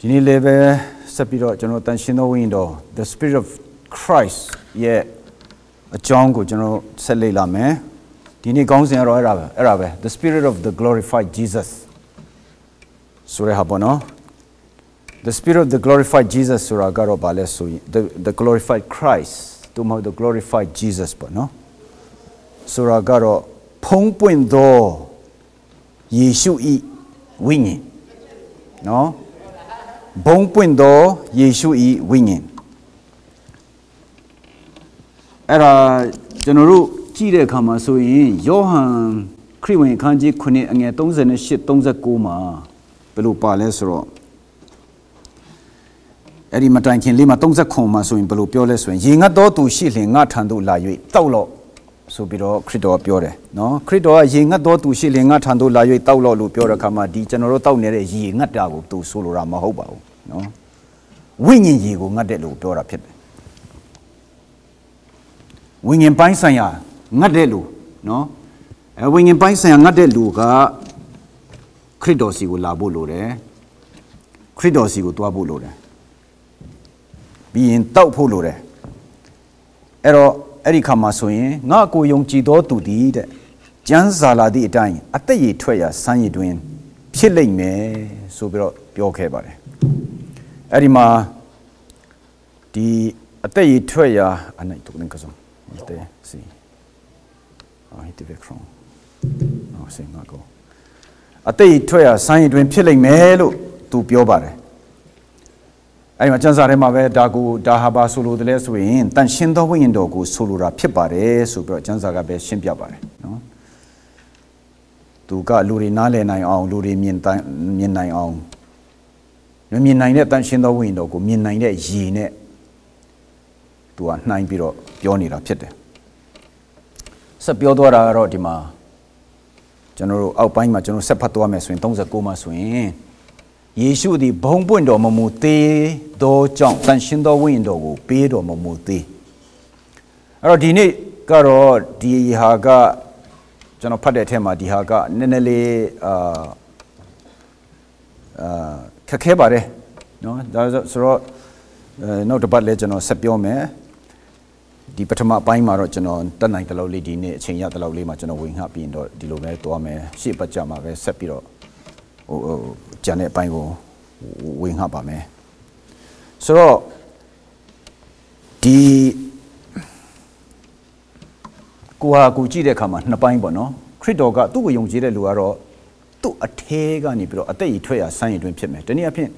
ဒီနေ့လည်းပဲဆက်ပြီးတော့ကျွန်တော်တန်ရှင်သောဝိညာဉ်တော် the spirit of Christ ရဲ့အကြောင်းကိုကျွန်တော်ဆက်လေ့လာမယ်ဒီနေ့ကောင်းစဉ်ကတော့အဲ့ဒါပဲအဲ့ဒါပဲ the spirit of the glorified Jesus ဆိုရဟာပေါ့နော် the spirit of the glorified Jesus ဆိုတာကတော့ဘာလဲဆိုရင် the the glorified Christ တို့မဟုတ် the glorified Jesus ပေါ့နော်ဆိုတာကတော့ဖုံးပွင့်သောယေရှုဤဝိညာဉ်နော် ဘုံပွင့်သောယေရှုဤဝိညာဉ်အဲ့ဒါကျွန်တော်တို့ကြည့်တဲ့အခါမှာဆိုရင်ယောဟန်ခရစ်ဝင်အခန်းကြီး9အငယ်38 39မှာဘယ်လိုပါလဲဆိုတော့အဲ့ဒီမတိုင်ခင်လေးမှာ39မှာဆိုရင်ဘယ်လိုပြောလဲဆိုရင်ရေငတ်တော်သူရှိလင်ငါထံသို့လာ၍တောက်လို့ ဆိုပြီးတော့ခရစ်တော်ကပြောတယ်နော်ခရစ်တော်ကရေငတ်တော်သူရှိလင်ငါထံသို့လာ၍တောက်လို့လို့ပြောတဲ့အခါမှာဒီကျွန်တော်တို့တောက်နေတဲ့ရေငတ်တာကိုသူဆိုလိုတာမဟုတ်ပါဘူးနော်ဝိညာဉ်ရေကိုငတ်တဲ့လို့ပြောတာဖြစ်တယ်ဝိညာဉ်ပိုင်းဆိုင်ရာငတ်တဲ့လူနော်အဲဝိညာဉ်ပိုင်းဆိုင်ရာငတ်တဲ့လူကခရစ်တော်စီကိုလာဖို့လိုတယ်ခရစ်တော်စီကိုတွားဖို့လိုတယ်ပြီးရင်တောက်ဖို့လိုတယ်အဲ့တော့ အဲ့ဒီခါမှာဆိုရင်ငါကိုယုံကြည်သောသူသည်တဲ့ကျမ်းစာလာသည့်အတိုင်းအသက်ရည်ထွက်ရာစမ်းရည်တွင်ဖြစ်လိမ့်မယ်ဆိုပြီးတော့ပြောခဲ့ပါတယ်အဲ့ဒီမှာဒီအသက်ရည်ထွက်ရာအနိုင်တုန်ကစုံတဲ့စီအာဟိတဗေခရွန်အော်စင်ငါကိုအသက်ရည်ထွက်ရာစမ်းရည်တွင်ဖြစ်လိမ့်မယ်လို့သူပြောပါတယ် အဲ့ဒီမှာကျမ်းစာထဲမှာပဲဒါကိုဒါဟာဘာဆိုလိုတယ်လဲဆိုရင်တန်ရှင်းသောဝိညာဉ်တော်ကိုဆိုလိုတာဖြစ်ပါတယ်ဆိုပြီးတော့ကျမ်းစာကပဲရှင်းပြပါတယ်နော်သူကလူတွေနားလည်နိုင်အောင်လူတွေမြင်မြင်နိုင်အောင်မြင်နိုင်တဲ့တန်ရှင်းသောဝိညာဉ်တော်ကိုမြင်နိုင်တဲ့ရည်နဲ့သူကနှိုင်းပြီးတော့ပြောနေတာဖြစ်တယ်ဆက်ပြောသွားတာကတော့ဒီမှာကျွန်တော်တို့အောက်ပိုင်းမှာကျွန်တော်ဆက်ဖတ်သွားမယ်ဆိုရင်39မှာဆိုရင် ယေရှုသည်ဘုံပွင့်တော်မမူသေးသောကြောင့်တန်ရှင်းသောဝိညာဉ်တော်ကိုပေးတော်မမူသေးအဲ့တော့ဒီနေ့ကတော့ဒီဟာကကျွန်တော်ဖတ်တဲ့အထက်မှာဒီဟာကနည်းနည်းလေးအာအာခက်ခဲပါတယ်နော်ဒါဆိုတော့နောက်တစ်ပတ်လဲကျွန်တော်ဆက်ပြောမယ်ဒီပထမပိုင်းမှာတော့ကျွန်တော်တက်နိုင်တဲ့လောက်လေးဒီနေ့အချိန်ရတဲ့လောက်လေးမှာကျွန်တော်ဝင်ခပြီးရင်တော့ဒီလိုပဲသွားမယ်ရှေ့ပတ်ကြမှာပဲဆက်ပြီးတော့ဟို ကျန်တဲ့အပိုင်းကိုဝင်ခပါမယ်ဆိုတော့ဒီကိုဟာကိုကြည့်တဲ့အခါမှာနှစ်ပိုင်းပေါ့နော်ခရစ်တော်ကသူ့ကိုယုံကြည်တဲ့လူကတော့သူ့အထဲကနေပြီးတော့အသက်ကြီးထွက်ရဆန်းရည်တွင်ဖြစ်မယ်တနည်းအားဖြင့်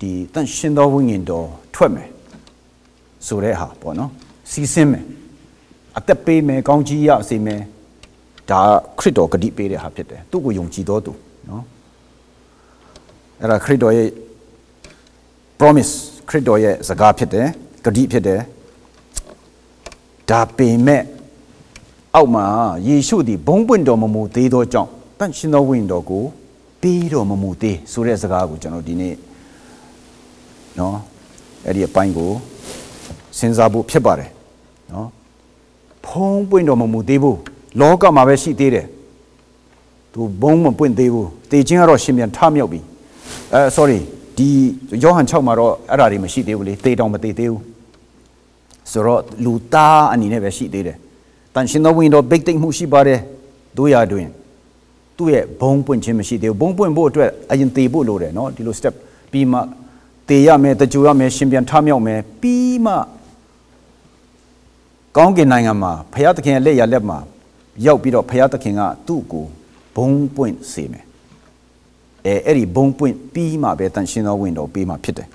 ဒီတန်ရှင်သောဝိညာဉ်တော်ထွက်မယ်ဆိုတဲ့ဟာပေါ့နော်စီးဆင်းမယ်အသက်ပေးမယ်ကောင်းကြီးရစေမယ်ဒါခရစ်တော်ဂတိပေးတဲ့ဟာဖြစ်တယ်သူ့ကိုယုံကြည်တော်သူနော် အဲ့ဒါခရစ်တော်ရဲ့ promise ခရစ်တော်ရဲ့စကားဖြစ်တယ်ဂတိဖြစ်တယ်ဒါပေမဲ့အောက်မှာယေရှုသည်ဘုံပွင့်တော်မမူသေးသောကြောင့်တန်ရှင်သောဝိညာဉ်တော်ကိုပေးတော်မမူသေးဆိုတဲ့စကားကိုကျွန်တော်ဒီနေ့နော်အဲ့ဒီအပိုင်းကိုစဉ်းစားဖို့ဖြစ်ပါတယ်နော်ဖုံးပွင့်တော်မမူသေးဘူးလောကမှာပဲရှိသေးတယ်သူဘုံမပွင့်သေးဘူးတေခြင်းကတော့ရှင်ပြန်ထမြောက်ပြီ အဲ sorry ဒီယောဟန်6မှာတော့အဲ့ဒါတွေမရှိသေးဘူးလေတေတောင်မတေသေးဘူးဆိုတော့လူသားအနေနဲ့ပဲရှိသေးတယ်တန်ရှင်တော်ဝင်တော်ဘိတ်တိတ်မှုရှိပါတယ်တို့ရတွင်သူ့ရဲ့ဘုံပွင့်ခြင်းမရှိသေးဘူးဘုံပွင့်ဖို့အတွက်အရင်တေဖို့လိုတယ်နော်ဒီလို step ပြီးမှတေရမယ်တကြူရမယ်ရှင်ပြန်ထမြောက်မယ်ပြီးမှကောင်းကင်နိုင်ငံမှာဘုရားသခင်ရဲ့လက်ရလက်မှာရောက်ပြီးတော့ဘုရားသခင်ကသူ့ကိုဘုံပွင့်စေမယ် အဲအဲ့ဒီဘုံပွင့်ပြီးမှပဲတန်ရှင်းသောဝင်တော်ပေးမှဖြစ်တယ်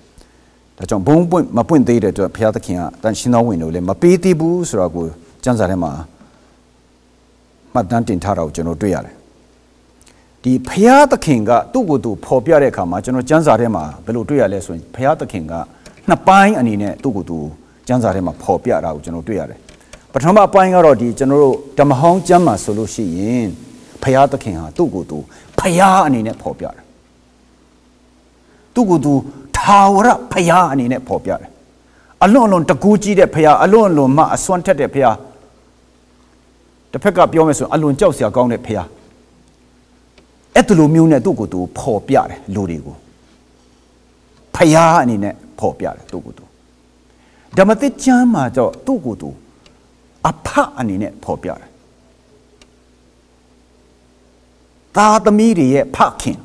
ဒါကြောင့်ဘုံပွင့်မပွင့်သေးတဲ့အတွက်ဘုရားသခင်ကတန်ရှင်းသောဝင်တော်လည်းမပေးသေးဘူးဆိုတော့ကိုကျမ်းစာထဲမှာမှတ်တမ်းတင်ထားတာကိုကျွန်တော်တွေ့ရတယ်ဒီဘုရားသခင်ကသူ့ကိုယ်သူဖော်ပြတဲ့အခါမှာကျွန်တော်ကျမ်းစာထဲမှာဘယ်လိုတွေ့ရလဲဆိုရင်ဘုရားသခင်ကနှစ်ပိုင်းအနေနဲ့သူ့ကိုယ်သူကျမ်းစာထဲမှာဖော်ပြတာကိုကျွန်တော်တွေ့ရတယ်ပထမအပိုင်းကတော့ဒီကျွန်တော်တို့ဓမ္မဟောင်းကျမ်းမှာဆိုလို့ရှိရင်ဖရာသခင်ဟာသူ့ကိုယ်သူ ဖရာအနေနဲ့ဖော်ပြတယ်သူ့ကိုယ်သူထာဝရဖရာအနေနဲ့ဖော်ပြတယ်အလွန်အလွန်တကူးကြီးတဲ့ဖရာအလွန်အလွန်မှအစွမ်းထက်တဲ့ဖရာတစ်ဖက်ကပြောမယ်ဆိုရင်အလွန်ကြောက်စရာကောင်းတဲ့ဖရာအဲ့ဒီလိုမျိုးနဲ့သူ့ကိုယ်သူဖော်ပြတယ်လူတွေကိုဖယားအနေနဲ့ဖော်ပြတယ်သူ့ကိုယ်သူဓမ္မသစ်ကျမ်းမှာတော့သူ့ကိုယ်သူအဖအနေနဲ့ဖော်ပြတယ် သားသမီးတွေရဲ့ဖခင်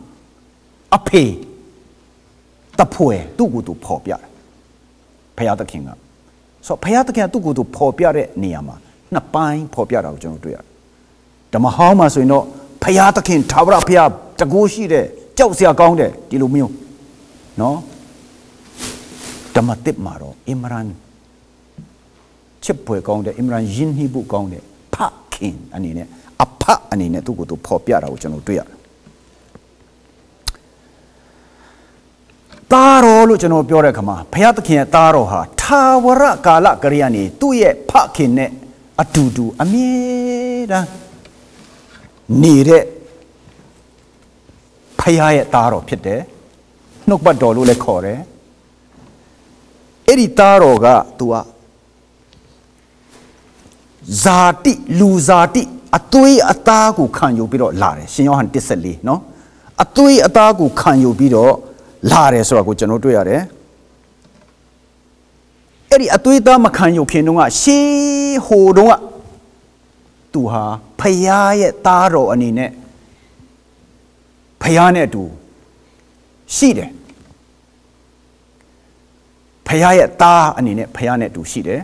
အဖေတဖွယ်သူ့ကိုယ်သူဖော်ပြတယ်ဖယားသခင်ကဆိုဖယားသခင်ကသူ့ကိုယ်သူဖော်ပြတဲ့နေရာမှာနှစ်ပိုင်းဖော်ပြတာကိုကျွန်တော်တွေ့ရတယ်ဓမ္မဟောင်းမှာဆိုရင်တော့ဖယားသခင်သာဝရဖယားတကူရှိတဲ့ကြောက်စရာကောင်းတယ်ဒီလိုမျိုးနော်ဓမ္မတစ်မှာတော့အင်မရန်ချစ်ပွေကောင်းတယ်အင်မရန်ယဉ်ဟိဖို့ကောင်းတယ်ဖခင်အနေနဲ့အ ဖအနေနဲ့သူ့ကိုယ်သူဖော်ပြတာကိုကျွန်တော်တွေ့ရတယ်သားတော်လို့ကျွန်တော်ပြောတဲ့အခါမှာဘုရားသခင်ရဲ့သားတော်ဟာသာဝရကာလကရိယာနေသူ့ရဲ့ဖခင်နဲ့အတူတူအမြဲတမ်းနေတဲ့ဖခင်ရဲ့သားတော်ဖြစ်တယ်နှုတ်ပတ်တော်လို့လည်းခေါ်တယ်အဲ့ဒီသားတော်က तू ကဇာတိလူဇာတိ အသွေးအသားကိုခံယူပြီးတော့လာတယ်ရှင်ယောဟန်14နော်အသွေးအသားကိုခံယူပြီးတော့လာတယ်ဆိုတာကိုကျွန်တော်တွေ့ရတယ်အဲ့ဒီအသွေးသားမခံယူခင်တုန်းကရှေးဟိုတုန်းကသူဟာဖယားရဲ့သားတော်အနေနဲ့ဖယားနဲ့အတူရှိတယ်ဖယားရဲ့သားအနေနဲ့ဖယားနဲ့အတူရှိတယ်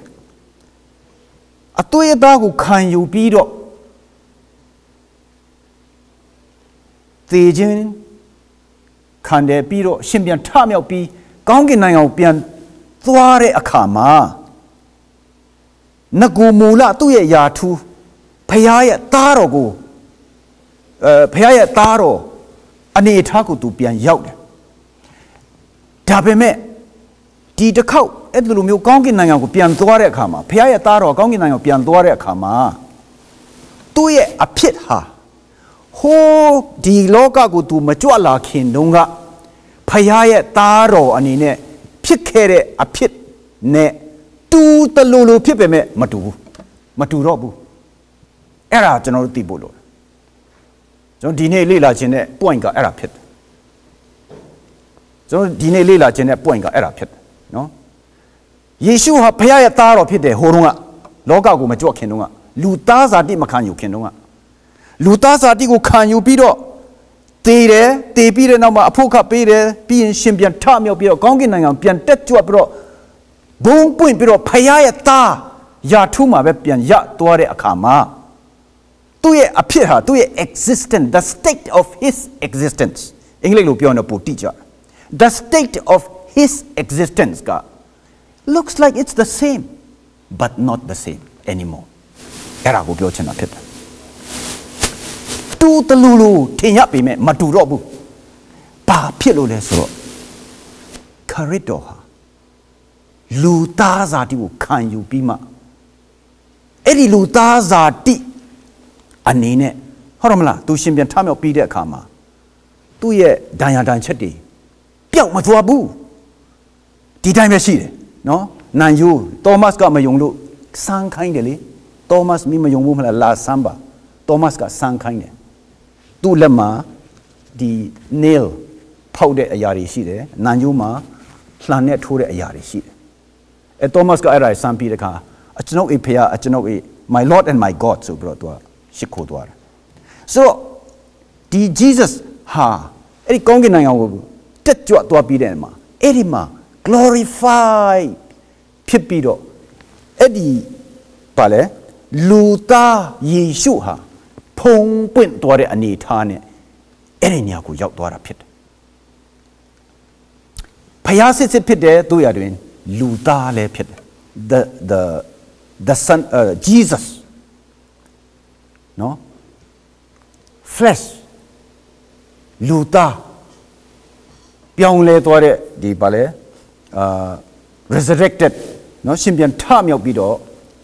အသွေးအသားကိုခံယူပြီးတော့ သေခြင်းခံတယ်ပြီးတော့ရှင်ပြန်ထမြောက်ပြီးကောင်းကင်နိုင်ငံကိုပြန်သွားတဲ့အခါမှာငကူမူလသူ့ရဲ့ယာထူးဖခင်ရဲ့သားတော်ကိုအဲဖခင်ရဲ့သားတော်အနေထားကိုသူပြန်ရောက်တယ်ဒါပေမဲ့ဒီတစ်ခေါက်အဲ့ဒီလိုမျိုးကောင်းကင်နိုင်ငံကိုပြန်သွားတဲ့အခါမှာဖခင်ရဲ့သားတော်ကောင်းကင်နိုင်ငံကိုပြန်သွားတဲ့အခါမှာသူ့ရဲ့အဖြစ်ဟာ ဟိုးဒီလောကကို तू မကြွလာခင်တုန်းကဖယားရဲ့သားတော်အနေနဲ့ဖြစ်ခဲ့တဲ့အဖြစ်နဲ့တူတလူလူဖြစ်ပေမဲ့မတူဘူးမတူတော့ဘူးအဲ့ဒါကျွန်တော်တို့သိဖို့လိုတယ်ကျွန်တော်ဒီနေ့လေ့လာခြင်းတဲ့ point ကအဲ့ဒါဖြစ်တယ်ကျွန်တော်ဒီနေ့လေ့လာခြင်းတဲ့ point ကအဲ့ဒါဖြစ်တယ်နော်ယေရှုဟာဖခင်ရဲ့သားတော်ဖြစ်တယ်ဟိုတုန်းကလောကကိုမကြွခင်တုန်းကလူသားစာတိမခံယူခင်တုန်းက လူသားစာတိကိုခံယူပြီးတော့တေးတယ်တေးပြီးတဲ့နောက်မှာအဖို့ခပေးတယ်ပြီးရင်ရှင်ပြန်ထမြောက်ပြီးတော့ကောင်းကင်နိုင်ငံပြန်တက်ကြွပြီးတော့ဘုံပွင့်ပြီးတော့ဖခင်ရဲ့သားယာထုမှာပဲပြန်ရသွားတဲ့အခါမှာသူ့ရဲ့အဖြစ်ဟာသူ့ရဲ့ existence the state of his existence အင်္ဂလိပ်လိုပြောရင်တော့ပိုတိကျ the state of his existence က looks like it's the same but not the same anymore အဲ့ဒါကိုပြောချင်တာဖြစ်တယ် တူတလူလူထင်ရပေမဲ့မတူတော့ဘူးဘာဖြစ်လို့လဲဆိုတော့ခရစ်တော်ဟာလူသားဇာတိကိုခံယူပြီးမှအဲ့ဒီလူသားဇာတိအနေနဲ့ဟုတ်တယ်မလားသူရှင်ပြန်ထမြောက်ပြီးတဲ့အခါမှာသူ့ရဲ့ဒဏ်ရာဒဏ်ချက်တွေပျောက်မသွားဘူးဒီတိုင်းပဲရှိတယ်နော်နန်ယူသောမတ်ကမယုံလို့စမ်းခိုင်းတယ်လေသောမတ်မီမယုံဘူးမလားလာဆမ်းပါသောမတ်ကစမ်းခိုင်းတယ် သူ့လက်မှာဒီ nail ဖောက်တဲ့အရာတွေရှိတယ်နန်ယူမှာလှန်နဲ့ထိုးတဲ့အရာတွေရှိတယ်အဲသောမတ်ကအဲ့ဒါစမ်းပြီးတဲ့အခါအကျွန်ုပ်အိဖေအကျွန်ုပ်အိ my lord and my god ဆိုပြီးတော့သူကရှ िख ိုးသွားတယ်ဆိုတော့ဒီ Jesus ဟာအဲ့ဒီကောင်းကင်နိုင်ငံကိုတက်ကြွသွားပြီးတဲ့မှာအဲ့ဒီမှာ glorify ဖြစ်ပြီးတော့အဲ့ဒီပါလေလူသားယေရှုဟာ ဖုံပွင့်သွားတဲ့အနေထားနဲ့အဲ့ဒီနေရာကိုရောက်သွားတာဖြစ်တယ်ဖယားစစ်စစ်ဖြစ်တယ်တို့ရတွင်လူသားလည်းဖြစ်တယ် the the the son uh, Jesus နော် flesh လူသားပြောင်းလဲသွားတဲ့ဒီပါလေအာ resurrected နော်ရှင်ပြန်ထမြောက်ပြီးတော့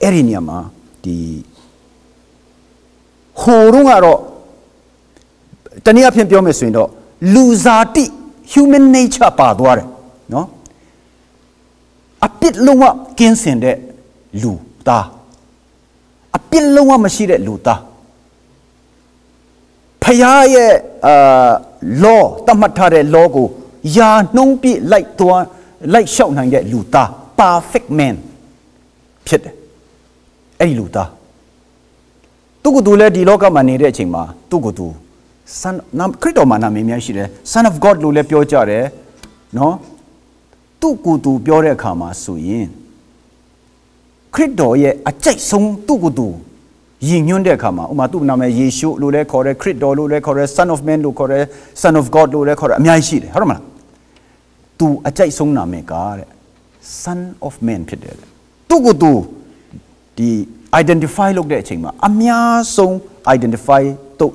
အဲ့ဒီနေရာမှာဒီ ဟိုတုန်းကတော့တနည်းအားဖြင့်ပြောမယ်ဆိုရင်တော့လူစားတိ human nature ပါသွားတယ်နော်အပြစ်လုံးဝကင်းစင်တဲ့လူသားအပြစ်လုံးဝမရှိတဲ့လူသားဖယားရဲ့အာ law တတ်မှတ်ထားတဲ့ law ကိုယာနှုံးပြည့်လိုက်သွားလိုက်လျှောက်နိုင်တဲ့လူသား perfect man ဖြစ်တယ်အဲ့ဒီလူသား သူကသူလည်းဒီလောကမှာနေတဲ့အချိန်မှာသူကသူ son နာခရစ်တော်မှာနာမည်များရှိတယ် son of god လို့လည်းပြောကြတယ်နော်သူကိုသူပြောတဲ့အခါမှာဆိုရင်ခရစ်တော်ရဲ့အကြိုက်ဆုံးသူကိုသူယဉ်ညွန်းတဲ့အခါမှာဥမာသူ့နာမည်ယေရှုလို့လည်းခေါ်တယ်ခရစ်တော်လို့လည်းခေါ်တယ် son of man လို့ခေါ်တယ် son of god လို့လည်းခေါ်တယ်အများကြီးရှိတယ်ဟုတ်တယ်မလားသူအကြိုက်ဆုံးနာမည်ကတဲ့ son of man ဖြစ်တယ်သူကိုသူဒီ identify လုပ်တဲ့အချိန်မှာအများဆုံး identify တော့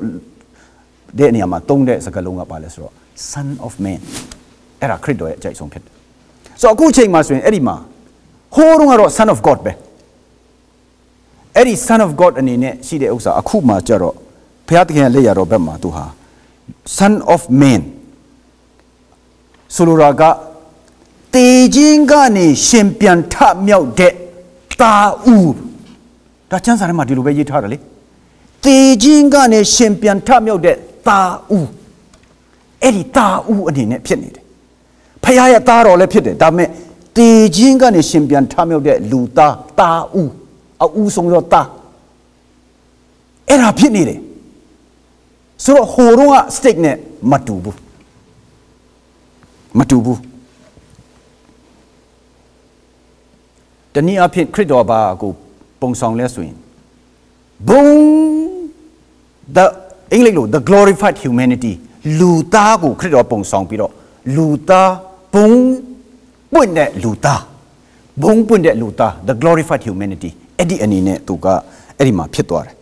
တဲ့နေရာမှာတုံးတဲ့စကားလုံးကပါလဲဆိုတော့ son of man အဲ့ဒါခရစ်တော်ရဲ့အကြိုက်ဆုံးဖြစ်တယ်ဆိုတော့အခုချိန်မှာဆိုရင်အဲ့ဒီမှာဟိုးတုန်းကတော့ son of god ပဲအဲ့ဒီ son of god အနေနဲ့ရှိတဲ့ဥစ္စာအခုမှကြတော့ဘုရားသခင်ရဲ့လက်ရတော်ဘက်မှာသူဟာ son of man ဆိုလိုတာကတေခြင်းကနေရှင်ပြန်ထမြောက်တဲ့တာဦး ဒါကျမ်းစာထဲမှာဒီလိုပဲရေးထားတယ်လေတေခြင်းကနေရှင်ပြန်ထမြောက်တဲ့တာဦးအဲ့ဒီတာဦးအနေနဲ့ဖြစ်နေတယ်ဖခင်ရဲ့သားတော်လည်းဖြစ်တယ်ဒါပေမဲ့တေခြင်းကနေရှင်ပြန်ထမြောက်တဲ့လူသားတာဦးအဦးဆုံးသောသားအဲ့ဒါဖြစ်နေတယ်ဆိုတော့ဟိုတော့က stake နဲ့မတူဘူးမတူဘူးတနည်းအားဖြင့်ခရစ်တော်ဘာကို ပုံဆောင်လဲဆိုရင်ဘုံ the အင်္ဂလိပ်လို the glorified humanity လူသားကိုခရစ်တော်ပုံဆောင်ပြီးတော့လူသားဘုံပွင့်တဲ့လူသားဘုံပွင့်တဲ့လူသား the glorified humanity အဲ့ဒီအနေနဲ့သူကအဲ့ဒီမှာဖြစ်သွားတယ်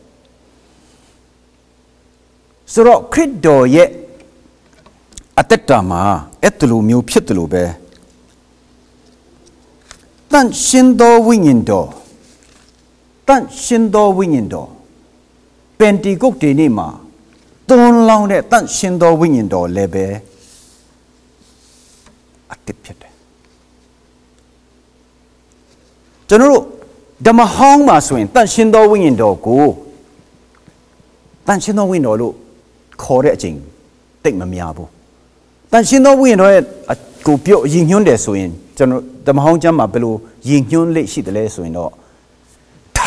ဆိုတော့ခရစ်တော်ရဲ့အသက်တာမှာအဲ့တလူမျိုးဖြစ်တယ်လို့ပဲတန်ရှင်တော်ဝိညာဉ်တော် တန်ရှင်တော်ဝိညာဉ်တော်ပန်တီကုတ်တေနေ့မှာသွန်လောင်းတဲ့တန်ရှင်တော်ဝိညာဉ်တော်လည်းပဲအတစ်ဖြစ်တယ်ကျွန်တော်တို့ဓမ္မဟောင်းမှာဆိုရင်တန်ရှင်တော်ဝိညာဉ်တော်ကိုတန်ရှင်တော်ဝိညာဉ်တော်လို့ခေါ်တဲ့အချိန်တိတ်မများဘူးတန်ရှင်တော်ဝိညာဉ်တော်ရဲ့ကိုပြုတ်ရည်ညွှန်းတယ်ဆိုရင်ကျွန်တော်ဓမ္မဟောင်းကျမ်းမှာဘယ်လိုရည်ညွှန်းလိရှိတယ်လဲဆိုရင်တော့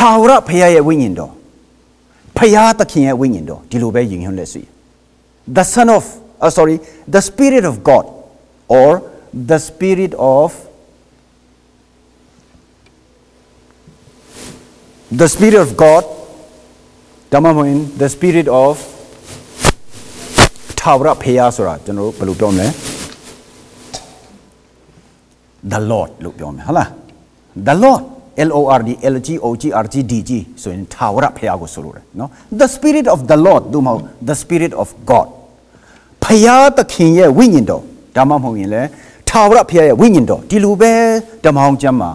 ထာဝရဘုရားရဲ့ဝိညာဉ်တော်ဖယားသခင်ရဲ့ဝိညာဉ်တော်ဒီလိုပဲယဉ်ညွှန်းလက်ရှိ the son of uh, sorry the spirit of god or the spirit of the spirit of god ဓမ္မဝင် the spirit of ထာဝရဖယားဆိုတာကျွန်တော်တို့ဘယ်လိုပြောမလဲ the lord လို့ပြောမယ်ဟုတ်လား the lord L O R D L G O G R G D G ဆိုရင်ထာဝရဘုရားကိုဆိုလိုတယ်နော် The spirit of the Lord သို့မဟုတ် the spirit of God ဘုရားသခင်ရဲ့ဝိညာဉ်တော်ဒါမှမဟုတ်ရင်လည်းထာဝရဘုရားရဲ့ဝိညာဉ်တော်ဒီလိုပဲဓမ္မအောင်ကျမ်းမှာ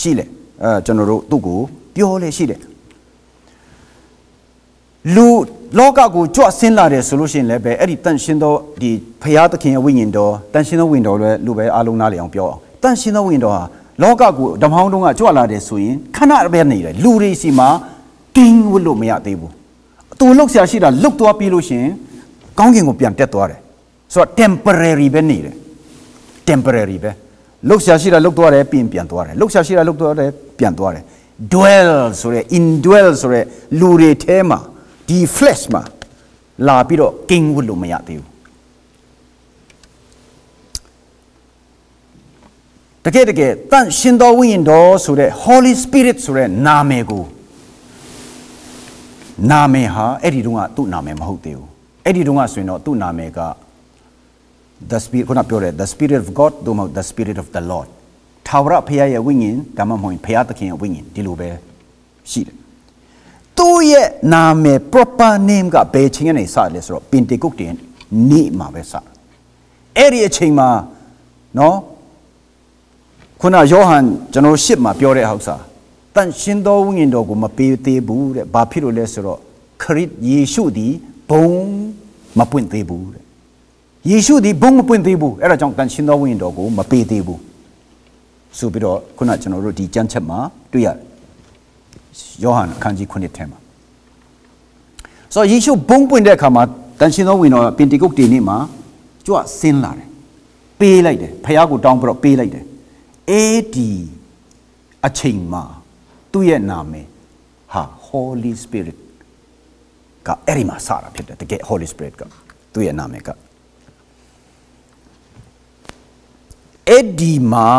ရှိလေအဲကျွန်တော်တို့သူ့ကိုပြောလေရှိတယ်လူလောကကိုကြွဆင်းလာတယ်ဆိုလို့ရှိရင်လည်းပဲအဲ့ဒီတန်ရှင်းသောဒီဘုရားသခင်ရဲ့ဝိညာဉ်တော်တန်ရှင်းသောဝိညာဉ်တော်လည်းလူပဲအားလုံးနားလည်အောင်ပြောအောင်တန်ရှင်းသောဝိညာဉ်တော်ဟာ လောကကိုဓမ္မဟောင်းတုန်းကကြွလာတယ်ဆိုရင်ခဏပဲနေတယ်လူတွေစီမှာကင်းဝတ်လို့မရသေးဘူးသူလှုပ်ရှားရှိတာလှုပ်သွားပြီးလို့ရှင်ကောင်းကင်ကိုပြန်တက်သွားတယ်ဆိုတော့ temporary ပဲနေတယ် temporary ပဲလှုပ်ရှားရှိတာလှုပ်သွားတယ်ပြင်ပြန်သွားတယ်လှုပ်ရှားရှိတာလှုပ်သွားတယ်ပြန်သွားတယ် dwell ဆိုရဲ indwell ဆိုရဲလူတွေထဲမှာဒီ flesh မှာလာပြီးတော့ကင်းဝတ်လို့မရသေးဘူး တကယ်တကယ်တန်ရှင်တော်ဝိညာဉ်တော်ဆိုတဲ့ Holy Spirit ဆိုတဲ့နာမည်ကိုနာမည်ဟာအဲ့ဒီတုန်းကသူ့နာမည်မဟုတ်သေးဘူးအဲ့ဒီတုန်းကဆိုရင်တော့သူ့နာမည်က the spirit ခုနပြောတဲ့ the spirit of god သို့မဟုတ် the spirit of the lord ထာဝရဘုရားရဲ့ဝိညာဉ်ဒါမှမဟုတ်ဘုရားသခင်ရဲ့ဝိညာဉ်ဒီလိုပဲရှိတယ်သူ့ရဲ့နာမည် proper name ကဘယ်ချိန်ကနေစလဲဆိုတော့ပင်တေကုတ်တင်နေ့မှာပဲစအဲ့ဒီအချိန်မှာနော် ခုနယောဟန်ကျွန်တော်ရှစ်မှာပြောတဲ့ဟောက်စာတန်ရှင်တော်ဝိညာဉ်တော်ကိုမပေးသေးဘူးတဲ့ဘာဖြစ်လို့လဲဆိုတော့ခရစ်ယေရှုသည်ဘုံမပွင့်သေးဘူးတဲ့ယေရှုသည်ဘုံမပွင့်သေးဘူးအဲ့ဒါကြောင့်တန်ရှင်တော်ဝိညာဉ်တော်ကိုမပေးသေးဘူးဆိုပြီးတော့ခုနကျွန်တော်တို့ဒီကျမ်းချက်မှာတွေ့ရတယ်ယောဟန်အခန်းကြီး9ထဲမှာဆိုတော့ယေရှုဘုံပွင့်တဲ့အခါမှာတန်ရှင်တော်ဝိညာဉ်တော်ပင်တေကုတ်တေနေ့မှာကြွဆင်းလာတယ်ပေးလိုက်တယ်ဖះကိုတောင်းပြီးတော့ပေးလိုက်တယ် အဲ့ဒီအချိန်မှာသူ့ရဲ့နာမည်ဟာ Holy Spirit ကအဲ့ဒီမှာစတာဖြစ်တယ်တကယ် Holy Spirit ကသူ့ရဲ့နာမည်ကအဲ့ဒီမှာ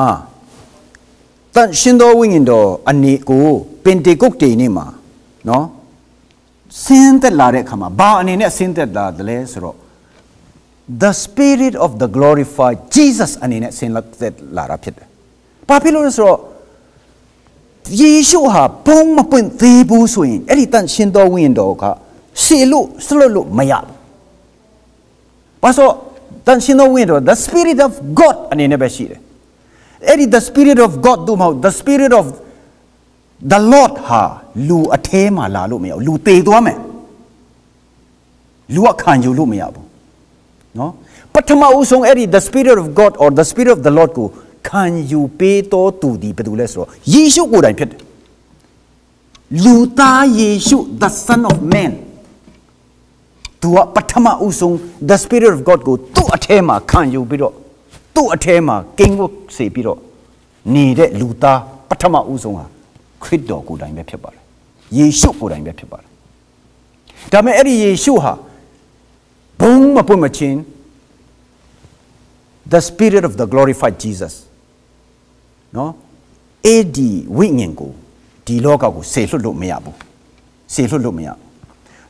တန်ရှင်တော်ဝိညာဉ်တော်အနေကိုပင်တေကုတ်တေနေ့မှာနော်ဆင်းသက်လာတဲ့အခါမှာဘာအနေနဲ့ဆင်းသက်လာတယ်လဲဆိုတော့ the spirit of the glorified Jesus အနေနဲ့ဆင်းသက်လာတာဖြစ်တယ်။ ဘာဖြစ်လို့လဲဆိုတော့ယေရှုဟာဘုံမပွင့်သေးဘူးဆိုရင်အဲ့ဒီတန်ရှင်တော်ဝိညာဉ်တော်ကရှေလို့ဆလွတ်လို့မရဘူး။ဘာလို့တန်ရှင်တော်ဝိညာဉ်တော် the spirit of God အနေနဲ့ပဲရှိတယ်။အဲ့ဒီ the spirit of God တို့မဟုတ် the spirit of the Lord ဟာလူအထဲမှာလာလို့မရဘူးလူသေသွားမယ်။လူကခံယူလို့မရဘူး။နော်ပထမဦးဆုံးအဲ့ဒီ the spirit of God or the spirit of the Lord ကို ခံယူပေးတော်သူဒီဘယ်သူလဲဆိုတော့ယေရှုကိုယ်တိုင်ဖြစ်တယ်လူသားယေရှု the son of man သူကပထမဦးဆုံး the spirit of God ကိုသူ့အထဲမှာခံယူပြီးတော့သူ့အထဲမှာကင်းဝတ်စေပြီးတော့နေတဲ့လူသားပထမဦးဆုံးဟာခရစ်တော်ကိုယ်တိုင်ပဲဖြစ်ပါတယ်ယေရှုကိုယ်တိုင်ပဲဖြစ်ပါတယ်ဒါပေမဲ့အဲ့ဒီယေရှုဟာဘုံမပွင့်မချင်း the spirit of the glorified Jesus နော်အဲ့ဒီဝိညာဉ်ကိုဒီလောကကိုဆေလွတ်လို့မရဘူးဆေလွတ်လို့မရဘူး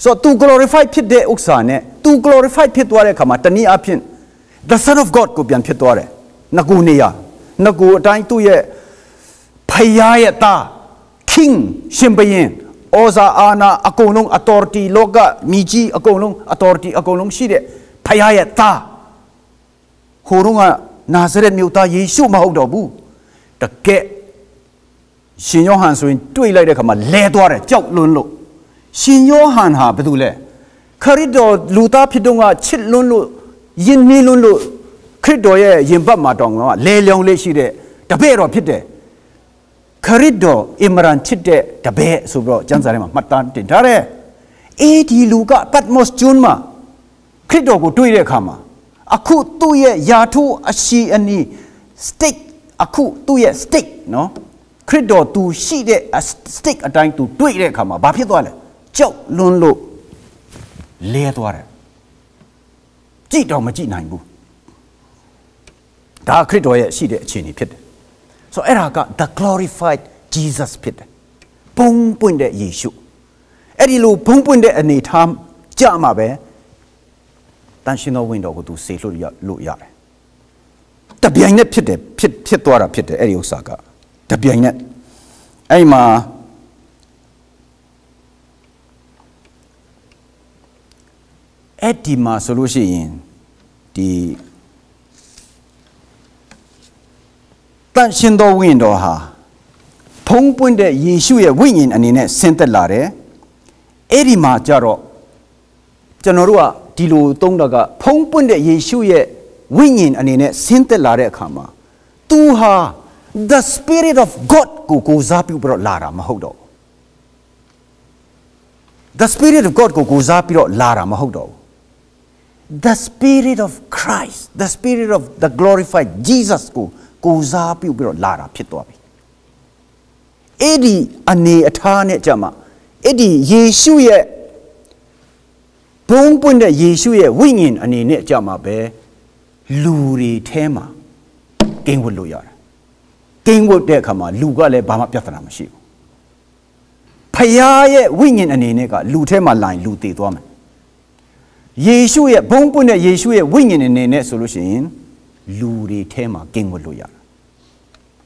ဆိုတော့ तू glorify ဖြစ်တဲ့ဥစ္စာနဲ့ तू glorify ဖြစ်သွားတဲ့အခါမှာတနည်းအားဖြင့် the son of god ကိုပြန်ဖြစ်သွားတယ်ငကူနေရငကူအတိုင်းသူ့ရဲ့ဖယားရဲ့သား king ရှင်ဘရင်ဩဇာအာဏာအကုန်လုံး authority လောကမြကြီးအကုန်လုံး authority အကုန်လုံးရှိတဲ့ဖယားရဲ့သားဟိုတုန်းကနာဇရက်မြို့သားယေရှုမဟုတ်တော့ဘူး တကယ်ရှင်ယောဟန်ဆိုရင်တွေ့လိုက်တဲ့ခါမှာလဲသွားတယ်ကြောက်လွန်းလို့ရှင်ယောဟန်ဟာဘာတူလဲခရစ်တော်လူသားဖြစ်တော့ကချစ်လွန်းလို့ယဉ်နေလွန်းလို့ခရစ်တော်ရဲ့ယင်ဘတ်မှာတောင်းကလဲလျောင်လေးရှိတဲ့တပည့်တော်ဖြစ်တယ်ခရစ်တော်အင်မရန်ချစ်တဲ့တပည့်ဆိုပြီးတော့ကျမ်းစာထဲမှာမှတ်တမ်းတင်ထားတယ်အေးဒီလူကပတ်မော့စ်ဂျွန်းမှာခရစ်တော်ကိုတွေ့တဲ့အခါမှာအခုသူ့ရဲ့ယာထိုးအရှိအနီး stick အခုသူ့ရဲ့ stick နော်ခရစ်တော်သူရှိတဲ့ stick အတိုင်းသူတွေ့တဲ့အခါမှာဘာဖြစ်သွားလဲကြောက်လွန်းလို့လဲသွားတယ်ကြည့်တော့မကြည့်နိုင်ဘူးဒါခရစ်တော်ရဲ့ရှိတဲ့အခြေအနေဖြစ်တယ်ဆိုတော့အဲ့ဒါက the glorified Jesus ဖြစ်တယ်ဘုံပွင့်တဲ့ယေရှုအဲ့ဒီလိုဘုံပွင့်တဲ့အနေထားကြမှာပဲတန်ရှင်သောဝိညာဉ်တော်ကိုသူစေလွတ်လို့ရတယ် တပြိုင်နက်ဖြစ်တယ်ဖြစ်ဖြစ်သွားတာဖြစ်တယ်အဲ့ဒီဥစ္စာကတပြိုင်နက်အဲ့မှာအဲ့ဒီမှာဆိုလို့ရှိရင်ဒီတန်ရှင်သောဝိညာဉ်တော်ဟာဖုံးပွင့်တဲ့ယေရှုရဲ့ဝိညာဉ်အနေနဲ့ဆင်းသက်လာတယ်အဲ့ဒီမှာကြတော့ကျွန်တော်တို့ကဒီလိုသုံးတာကဖုံးပွင့်တဲ့ယေရှုရဲ့ ဝိညာဉ်အနေနဲ့ဆင်းသက်လာတဲ့အခါမှာသူဟာ the spirit of god ကိုကိုစားပြုပြီးတော့လာတာမဟုတ်တော့ the spirit of god ကိုကိုစားပြီးတော့လာတာမဟုတ်တော့ the spirit of christ the spirit of the glorified jesus ကိုကိုစားပြုပြီးတော့လာတာဖြစ်သွားပြီအဲ့ဒီအနေအထားနဲ့ကြမှာအဲ့ဒီယေရှုရဲ့ဘုံပွင့်တဲ့ယေရှုရဲ့ဝိညာဉ်အနေနဲ့ကြမှာပဲ လူတွေထဲမှာကင်းဝတ်လို့ရတယ်ကင်းဝတ်တဲ့အခါမှာလူကလည်းဘာမှပြဿနာမရှိဘူးဖယားရဲ့ဝိညာဉ်အနေနဲ့ကလူထဲမှာလာရင်လူတည်သွားမယ်ယေရှုရဲ့ဘုံပွင့်တဲ့ယေရှုရဲ့ဝိညာဉ်အနေနဲ့ဆိုလို့ရှိရင်လူတွေထဲမှာကင်းဝတ်လို့ရတယ်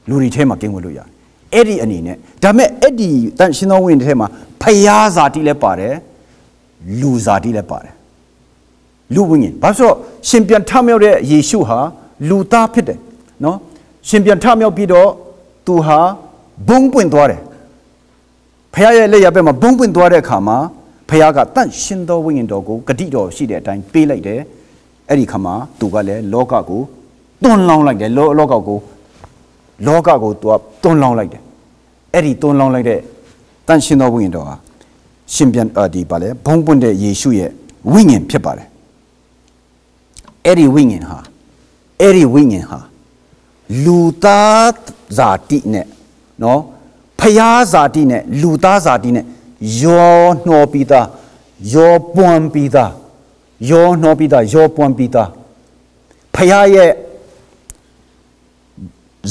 လူတွေထဲမှာကင်းဝတ်လို့ရတယ်အဲ့ဒီအနေနဲ့ဒါမဲ့အဲ့ဒီတန်ရှင်သောဝိညာဉ်ထဲမှာဖယားဇာတိလည်းပါတယ်လူဇာတိလည်းပါတယ် လူဝိညာဉ်ဘာလို့ဆိုတော့ရှင်ပြန်ထမြောက်တဲ့ယေရှုဟာလူသားဖြစ်တယ်နော်ရှင်ပြန်ထမြောက်ပြီးတော့သူဟာဘုံပွင့်သွားတယ်ဖခင်ရဲ့လက်ရဘက်မှာဘုံပွင့်သွားတဲ့အခါမှာဖခင်ကတန့်ရှင်သောဝိညာဉ်တော်ကိုဂတိတော်ရှိတဲ့အတိုင်းပေးလိုက်တယ်အဲ့ဒီခါမှာသူကလည်းလောကကိုတွန်းလောင်းလိုက်တယ်လောလောကကိုလောကကိုသူကတွန်းလောင်းလိုက်တယ်အဲ့ဒီတွန်းလောင်းလိုက်တဲ့တန့်ရှင်သောဝိညာဉ်တော်ဟာရှင်ပြန်ဒီပါလေဘုံပွင့်တဲ့ယေရှုရဲ့ဝိညာဉ်ဖြစ်ပါတယ် အဲ့ဒီဝိညာဉ်ဟာအဲ့ဒီဝိညာဉ်ဟာလူသားဇာတိနဲ့နော်ဖျားဇာတိနဲ့လူသားဇာတိနဲ့ယောနှောပြီးသားယောပွန်ပြီးသားယောနှောပြီးသားယောပွန်ပြီးသားဖျားရဲ့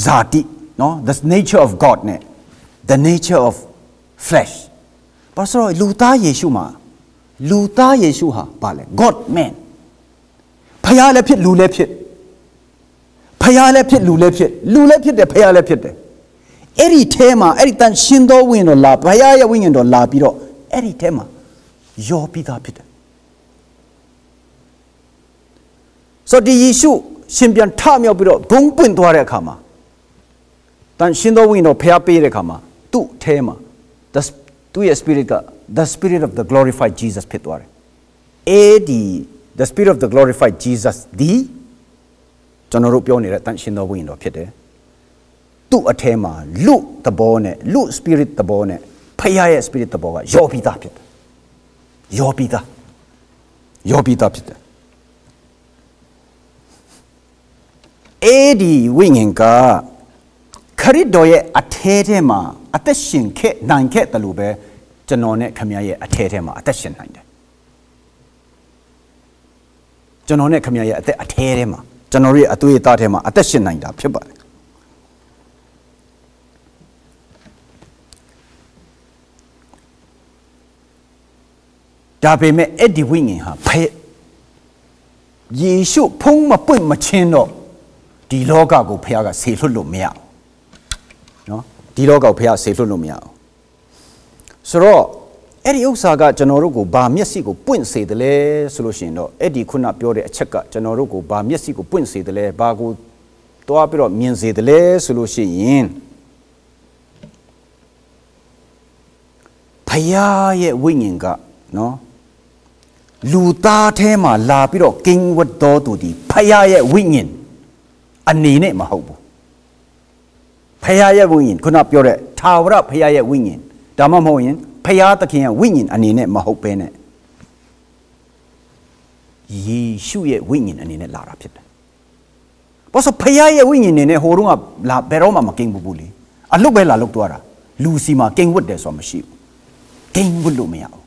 ဇာတိနော် the nature of god နဲ့ the nature of flesh ဘာလို့လူသားယေရှုမှာလူသားယေရှုဟာဘာလဲ god man ဖျားလည်းဖြစ်လူလည်းဖြစ်ဖျားလည်းဖြစ်လူလည်းဖြစ်လူလည်းဖြစ်တယ်ဖျားလည်းဖြစ်တယ်အဲ့ဒီထဲမှာအဲ့ဒီတန်ရှင်သောဝိညာဉ်တော်လာဘုရားရဲ့ဝိညာဉ်တော်လာပြီးတော့အဲ့ဒီထဲမှာယောပြီးသားဖြစ်တယ်ဆိုတော့ဒီယေရှုရှင်ပြန်ထမြောက်ပြီးတော့ဘုံပွင့်သွားတဲ့အခါမှာတန်ရှင်သောဝိညာဉ်တော်ဖျားပေးတဲ့အခါမှာသူ့ထဲမှာ the သူ့ရဲ့ spirit က the spirit of the glorified Jesus ဖြစ်သွားတယ်အဲ့ဒီ the spirit of the glorified Jesus ဒီကျွန်တော်တို့ပြောနေတဲ့တန်ရှင်သောဝိညာဉ်တော်ဖြစ်တယ်သူ့အထဲမှာလူသဘောနဲ့လူ spirit သဘောနဲ့ဖခင်ရဲ့ spirit သဘောကယောပြီးသားဖြစ်တယ်ယောပြီးသားယောပြီးသားဖြစ်တယ်အဲ့ဒီဝိညာဉ်ကခရစ်တော်ရဲ့အထဲထဲမှာအသက်ရှင်ခဲ့နိုင်ခဲ့တယ်လို့ပဲကျွန်တော်နဲ့ခမရရဲ့အထဲထဲမှာအသက်ရှင်နိုင်တယ် ကျွန်တော်နဲ့ခမရရဲ့အသက်အထဲထဲမှာကျွန်တော်ရဲ့အသွေးအသားထဲမှာအသက်ရှင်နိုင်တာဖြစ်ပါတယ်ဒါပေမဲ့အဲ့ဒီဝိညာဉ်ဟာဖဲယေရှုဖုံးမပွင့်မချင်းတော့ဒီလောကကိုဖះကဆေလွတ်လို့မရဘူးနော်ဒီလောကကိုဖះဆေလွတ်လို့မရဘူးဆိုတော့ အဲ့ဒီဥစ္စာကကျွန်တော်တို့ကိုဘာမျက်စိကိုပွင့်စေတယ်လဲဆိုလို့ရှိရင်တော့အဲ့ဒီခုနပြောတဲ့အချက်ကကျွန်တော်တို့ကိုဘာမျက်စိကိုပွင့်စေတယ်လဲဘာကိုတွားပြီးတော့မြင်စေတယ်လဲဆိုလို့ရှိရင်ဖယားရဲ့ဝိညာဉ်ကနော်လူသားထဲမှာလာပြီးတော့ကင်းဝတ်တော်သူဒီဖယားရဲ့ဝိညာဉ်အနေနဲ့မဟုတ်ဘူးဖယားရဲ့ဝိညာဉ်ခုနပြောတဲ့သာဝရဖယားရဲ့ဝိညာဉ်ဒါမှမဟုတ်ရင် ဖယားသခင်ရဲ့ဝိညာဉ်အနေနဲ့မဟုတ်ဘဲနဲ့ယေရှုရဲ့ဝိညာဉ်အနေနဲ့လာတာဖြစ်တယ်။ဘာလို့ဖယားရဲ့ဝိညာဉ်အနေနဲ့ဟိုတုန်းကလာဘယ်တော့မှမကင်းဘူးဘူးလေ။အလုတ်ပဲလာလုတ်သွားတာ။လူစီမှာကင်းဝတ်တယ်ဆိုတာမရှိဘူး။ကင်းဝတ်လို့မရဘူး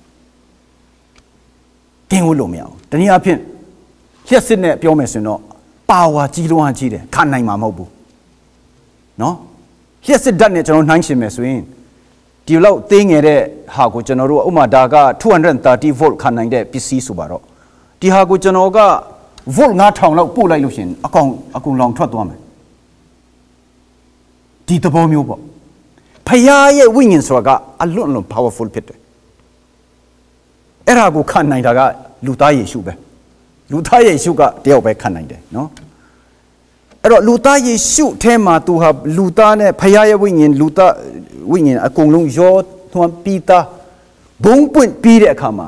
။ကင်းဝတ်လို့မရဘူး။တနည်းအားဖြင့်လျှက်စစ်နဲ့ပြောမယ်ဆိုရင်တော့ပါဝါကြီးလွန်းအားကြီးတယ်ခံနိုင်မှာမဟုတ်ဘူး။နော်။လျှက်စစ်ဓာတ်နဲ့ကျွန်တော်နှိုင်းရှင်မယ်ဆိုရင် ဒီလောက်သေးငယ်တဲ့ဟာကိုကျွန်တော်တို့ဥမာဒါက230 volt ခံနိုင်တဲ့ပစ္စည်းဆိုပါတော့ဒီဟာကိုကျွန်တော်က volt 9000လောက်ပို့လိုက်လို့ရှင်အကောင်အကုန်လောင်ထွက်သွားမယ်ဒီသဘောမျိုးပေါ့ဖယားရဲ့ဝိညာဉ်ဆိုတာကအလွန်အလွန် powerful ဖြစ်တယ်အဲ့ဒါကိုခံနိုင်တာကလူသားယေရှုပဲလူသားယေရှုကတယောက်ပဲခံနိုင်တယ်နော် အဲ့တော့လူသားယေရှုထဲမှာသူဟာလူသားနဲ့ဖယားရဲ့ဝိညာဉ်လူသားဝိညာဉ်အကုန်လုံးရောသွန်ပြီးသားဘုံပွင့်ပြီးတဲ့အခါမှာ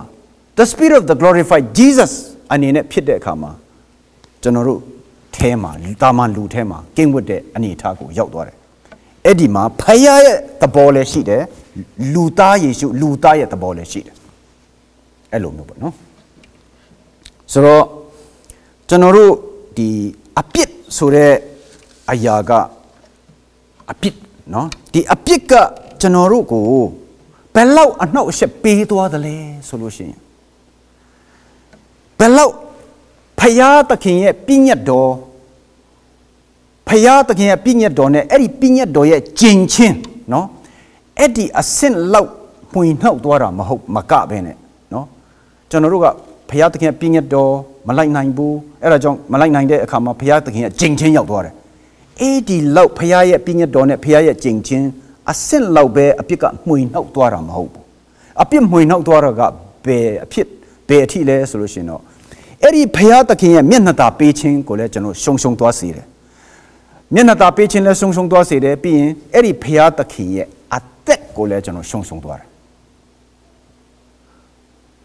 the spirit of the glorified Jesus အနေနဲ့ဖြစ်တဲ့အခါမှာကျွန်တော်တို့ထဲမှာတာမန်လူထဲမှာကင်းဝတ်တဲ့အနေအထားကိုရောက်သွားတယ်အဲ့ဒီမှာဖယားရဲ့သဘောလည်းရှိတယ်လူသားယေရှုလူသားရဲ့သဘောလည်းရှိတယ်အဲ့လိုမျိုးပေါ့နော်ဆိုတော့ကျွန်တော်တို့ဒီအပြစ် ဆိုတဲ့အရာကအပြစ်နော်ဒီအပြစ်ကကျွန်တော်တို့ကိုဘယ်လောက်အနှောက်အယှက်ပေးသွားသလဲဆိုလို့ရှိရင်ဘယ်လောက်ဖယားသခင်ရဲ့ပြည့်ညတ်တော်ဖယားသခင်ရဲ့ပြည့်ညတ်တော်နဲ့အဲ့ဒီပြည့်ညတ်တော်ရဲ့ဂျင်ချင်းနော်အဲ့ဒီအဆင့်လောက်မှွေနှောက်သွားတာမဟုတ်မကပဲနဲ့နော်ကျွန်တော်တို့ကဖယားသခင်ရဲ့ပြည့်ညတ်တော် မလိုက်နိုင်ဘူးအဲ့ဒါကြောင့်မလိုက်နိုင်တဲ့အခါမှာဖယားသခင်ရဲ့ဂျင်ချင်းရောက်သွားတယ်အဲ့ဒီလောက်ဖယားရဲ့ပြည့်ညတ်တော်နဲ့ဖယားရဲ့ဂျင်ချင်းအဆင့်လောက်ပဲအပြစ်ကမှွေနှောက်သွားတာမဟုတ်ဘူးအပြစ်မှွေနှောက်သွားတာကဘယ်အဖြစ်ဘယ်အထိလဲဆိုလို့ရှိရင်တော့အဲ့ဒီဘုရားသခင်ရဲ့မျက်နှာသာပေးခြင်းကိုလည်းကျွန်တော်ရှုံရှုံသွားစေတယ်မျက်နှာသာပေးခြင်းလည်းရှုံရှုံသွားစေတယ်ပြီးရင်အဲ့ဒီဘုရားသခင်ရဲ့အသက်ကိုလည်းကျွန်တော်ရှုံရှုံသွားတယ်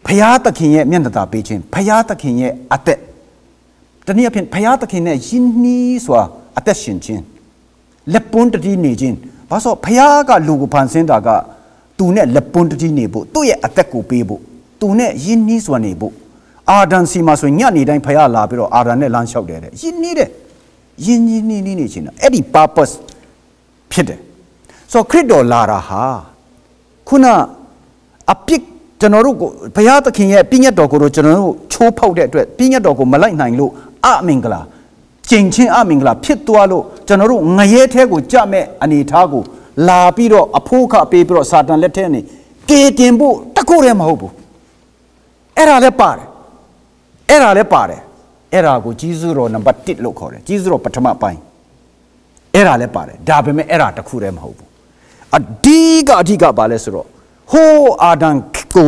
ဘုရားသခင်ရဲ့မျက်နှာသာပေးခြင်းဘုရားသခင်ရဲ့အသက်တနည်းအားဖြင့်ဘုရားသခင်နဲ့ယဉ်နီးစွာအသက်ရှင်ခြင်းလက်ပွန်းတတိနေခြင်းဘာလို့ဘုရားကလူကိုဖန်ဆင်းတာကသူနဲ့လက်ပွန်းတတိနေဖို့သူ့ရဲ့အသက်ကိုပေးဖို့သူနဲ့ယဉ်နီးစွာနေဖို့အာဒန်စီမှာဆိုညနေတိုင်းဖယားလာပြီးတော့အာဒန်နဲ့လမ်းလျှောက်တယ်တဲ့ယဉ်နီးတယ်ယဉ်ယဉ်နှီးနှီးနေချင်တာအဲ့ဒီ purpose ဖြစ်တယ်ဆိုတော့ခရစ်တော်လာတာဟာခုနအပြစ် ကျွန်တော်တို့ကိုဘုရားသခင်ရဲ့ပြည့်ညတ်တော်ကိုတော့ကျွန်တော်တို့ချိုးဖောက်တဲ့အတွက်ပြည့်ညတ်တော်ကိုမလိုက်နိုင်လို့အမင်္ဂလာကျင့်ချင်းအမင်္ဂလာဖြစ်သွားလို့ကျွန်တော်တို့ငရဲထဲကိုကြမဲ့အနေထားကိုလာပြီးတော့အဖိုးခပေးပြီးတော့စာတန်လက်ထဲနေကေတင်ဖို့တခုတည်းမဟုတ်ဘူးအဲ့ဒါလည်းပါတယ်အဲ့ဒါလည်းပါတယ်အဲ့ဒါကိုကြီးစုတော်နံပါတ်1လို့ခေါ်တယ်ကြီးစုတော်ပထမပိုင်းအဲ့ဒါလည်းပါတယ်ဒါပေမဲ့အဲ့ဒါတခုတည်းမဟုတ်ဘူးအဓိကအဓိကပါလဲဆိုတော့ဟိုးအာဒံ ကို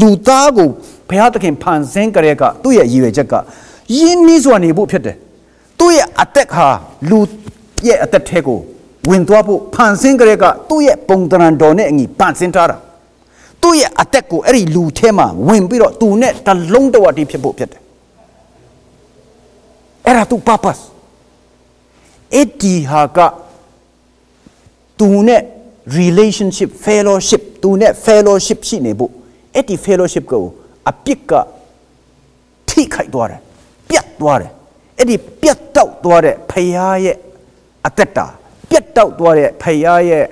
လူသားကိုဘုရားသခင်ဖန်ဆင်းကြတဲ့ကသူ့ရဲ့ရည်ရွယ်ချက်ကယင်းနည်းစွာနေဖို့ဖြစ်တယ်သူ့ရဲ့အသက်ဟာလူရဲ့အသက်ထဲကိုဝင်သွားဖို့ဖန်ဆင်းကြတဲ့ကသူ့ရဲ့ပုံတရံတော်နဲ့အညီဖန်ဆင်းထားတာသူ့ရဲ့အသက်ကိုအဲ့ဒီလူထဲမှာဝင်ပြီးတော့သူနဲ့တလုံးတဝတည်းဖြစ်ဖို့ဖြစ်တယ်အဲ့ဒါသူ purpose အဲ့ဒီဟာကသူနဲ့ relationship fellowship သူနဲ့ fellowship ရှိနေဖို့ အဲ့ဒီ fellowship ကိုအပြစ်ကထိခိုက်သွားတယ်ပြတ်သွားတယ်အဲ့ဒီပြတ်တောက်သွားတဲ့ဖယားရဲ့အသက်တာပြတ်တောက်သွားတဲ့ဖယားရဲ့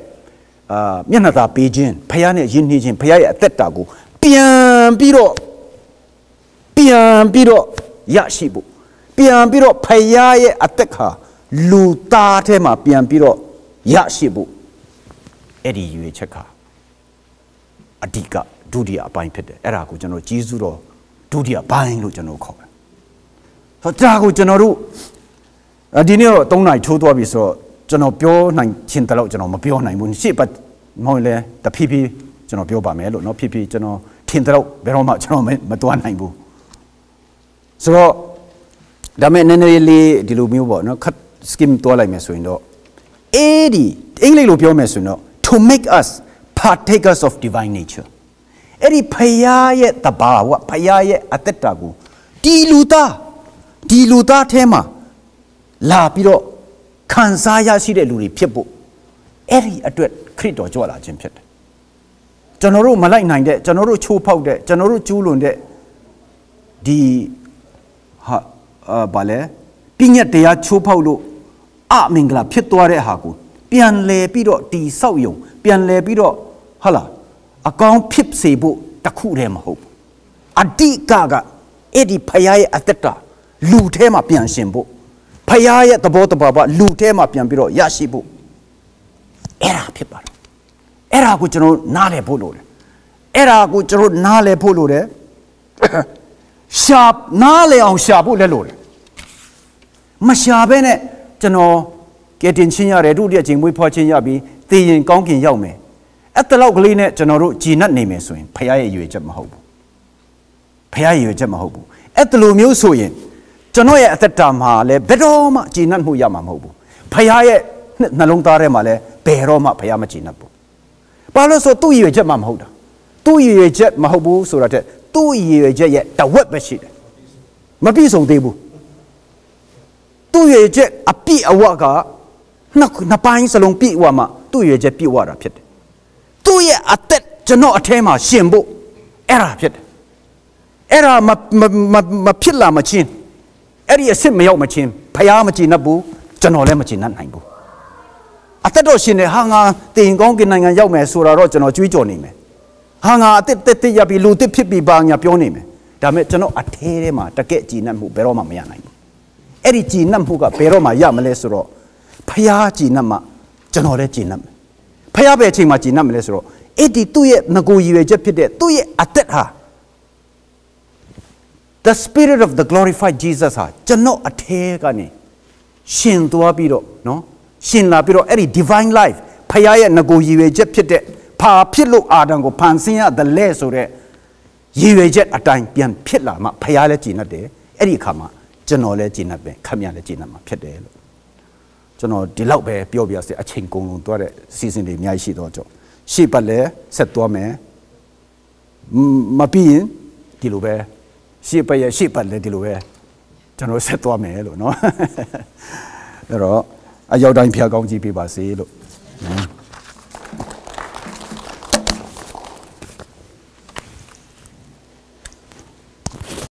အာမျက်နှာသာပေးခြင်းဖယားနဲ့ယဉ်နှီးခြင်းဖယားရဲ့အသက်တာကိုပြန်ပြီးတော့ပြန်ပြီးတော့ရရှိဖို့ပြန်ပြီးတော့ဖယားရဲ့အသက်ခါလူသားထဲမှာပြန်ပြီးတော့ရရှိဖို့အဲ့ဒီရွေချက်ခါအဓိက ဒုတိယအပိုင်းဖြစ်တယ်အဲ့ဒါကိုကျွန်တော်ကြီးစုတော်ဒုတိယပိုင်းလို့ကျွန်တော်ခေါ်တယ်ဆိုတော့ဒါကိုကျွန်တော်တို့ဒီနေ့တော့၃နိုင်ထိုးသွားပြီဆိုတော့ကျွန်တော်ပြောနိုင်ခြင်းတလို့ကျွန်တော်မပြောနိုင်ဘူးရှေ့ပတ်မဟုတ်လဲတဖြည်းဖြည်းကျွန်တော်ပြောပါမယ်လို့เนาะဖြည်းဖြည်းကျွန်တော်ထင်တယ်လို့ဘယ်တော့မှကျွန်တော်မသွားနိုင်ဘူးဆိုတော့ဒါမဲ့နည်းနည်းလေးဒီလိုမျိုးပေါ့เนาะ cut skim တွားလိုက်မယ်ဆိုရင်တော့အဲ့ဒီအင်္ဂလိပ်လိုပြောမယ်ဆိုရင်တော့ to make us partakers of divine nature အဲ့ဒီဖယားရဲ့တဘာဝဖယားရဲ့အသက်တာကိုဒီလူသားဒီလူသားထဲမှာလာပြီးတော့ခံစားရရှိတဲ့လူတွေဖြစ်ဖို့အဲ့ဒီအတွက်ခရစ်တော်ကြွလာခြင်းဖြစ်တယ်ကျွန်တော်တို့မလိုက်နိုင်တဲ့ကျွန်တော်တို့ချိုးဖောက်တဲ့ကျွန်တော်တို့ကျူးလွန်တဲ့ဒီဟာအာဗာလဲပြညတ်တရားချိုးဖောက်လို့အမင်္ဂလာဖြစ်သွားတဲ့ဟာကိုပြန်လဲပြီးတော့တီဆောက်ယုံပြန်လဲပြီးတော့ဟာလား အကောင်းဖြစ်စေဖို့တခုတည်းမဟုတ်ဘူးအဓိကကအဲ့ဒီဖယားရဲ့အသက်တာလူထဲမှာပြန်ရှင်ဖို့ဖယားရဲ့သဘောတဘာဝလူထဲမှာပြန်ပြီးတော့ရရှိဖို့အဲ့ဒါဖြစ်ပါတယ်အဲ့ဒါကိုကျွန်တော်နားလည်ဖို့လိုတယ်အဲ့ဒါကိုကျွန်တော်နားလည်ဖို့လိုတယ်ရှာနားလည်အောင်ရှာဖို့လည်းလိုတယ်မရှာဘဲနဲ့ကျွန်တော်ကဲတင်ချင်းရတယ်ဒုတိယချိန်မွေးဖွားချင်းရပြီးသေရင်ကောင်းကင်ရောက်မယ် အဲ့တလောက်ကလေးနဲ့ကျွန်တော်တို့ဂျီနတ်နေမယ်ဆိုရင်ဖရားရဲ့ရွေချက်မဟုတ်ဘူးဖရားရဲ့ရွေချက်မဟုတ်ဘူးအဲ့တလိုမျိုးဆိုရင်ကျွန်တော်ရဲ့အသက်တာမှာလည်းဘယ်တော့မှဂျီနတ်မှုရမှာမဟုတ်ဘူးဖရားရဲ့နှလုံးသားထဲမှာလည်းဘယ်တော့မှဖရားမဂျီနတ်ဘူးဘာလို့ဆိုသူ့ရွေချက်မှမဟုတ်တာသူ့ရွေချက်မဟုတ်ဘူးဆိုတာတဲ့သူ့ရွေချက်ရဲ့တဝက်ပဲရှိတယ်မပြည့်စုံသေးဘူးသူ့ရွေချက်အပြည့်အဝကနှစ်နှစ်ပိုင်းစလုံးပြည့်ဝမှသူ့ရွေချက်ပြည့်ဝတာဖြစ်တယ် သူ့ရဲ့အသက်ကျွန်တော်အထဲမှာရှင်ဖို့အဲ့ဒါဖြစ်တယ်အဲ့ဒါမမမဖြစ်လာမချင်းအဲ့ဒီအစ်စ်မရောက်မချင်းဖျားမကြည်နှပ်ဘူးကျွန်တော်လည်းမကြည်နှပ်နိုင်ဘူးအသက်တော့ရှင်နေဟာငါတင်ကောင်းကင်နိုင်ငံရောက်မယ်ဆိုတာတော့ကျွန်တော်ကြွေးကြော်နေမယ်ဟာငါအသက်တက်တက်ရပြီလူတစ်ဖြစ်ပြီပါညာပြောနေမယ်ဒါပေမဲ့ကျွန်တော်အထဲထဲမှာတကက်ကြည်နှပ်မှုဘယ်တော့မှမရနိုင်ဘူးအဲ့ဒီကြည်နှပ်မှုကဘယ်တော့မှရမလဲဆိုတော့ဖျားကြည်နှပ်မှကျွန်တော်လည်းကြည်နှပ်မယ် ဖះပဲအချိန်မှာကျင်납မလဲဆိုတော့အဲ့ဒီသူ့ရဲ့ငကိုရည်ရွယ်ချက်ဖြစ်တဲ့သူ့ရဲ့အသက်ဟာ the spirit of the glorified jesus ဟာကျွန်တော်အထဲကနေရှင်သွားပြီးတော့เนาะရှင်လာပြီးတော့အဲ့ဒီ divine life ဖခင်ရဲ့ငကိုရည်ရွယ်ချက်ဖြစ်တဲ့ဖာဖြစ်လို့အာဒံကိုဖန်ဆင်းရတယ်လဲဆိုတော့ရည်ရွယ်ချက်အတိုင်းပြန်ဖြစ်လာမှဖခင်လည်းကြည်နပ်တယ်အဲ့ဒီအခါမှာကျွန်တော်လည်းကြည်နပ်ပဲခမရလည်းကြည်နပ်မှာဖြစ်တယ်လို့ ကျွန်တော်ဒီလောက်ပဲပြောပြစေအချိန်ကုန်လုံးသွားတဲ့စီစဉ်တွေအများကြီးရှိတော့ကြောင့်ရှေ့ပတ်လဲဆက်သွားမယ်မပြီးရင်ဒီလိုပဲရှေ့ပတ်ရရှေ့ပတ်လဲဒီလိုပဲကျွန်တော်ဆက်သွားမယ်လို့เนาะအဲ့တော့အရောက်တိုင်းဖျားကောင်းကြီးပြပါစေလို့